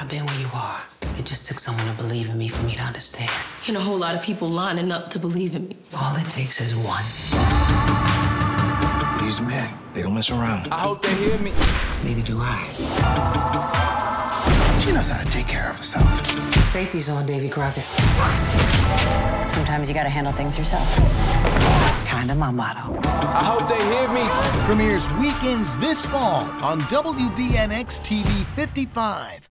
I've been where you are. It just took someone to believe in me for me to understand. And a whole lot of people lining up to believe in me. All it takes is one. These men, they don't mess around. I hope they hear me. Neither do I. She knows how to take care of herself. Safety's on, Davy Crockett. Sometimes you gotta handle things yourself. Kinda my motto. I hope they hear me. Premieres weekends this fall on WBNX TV 55.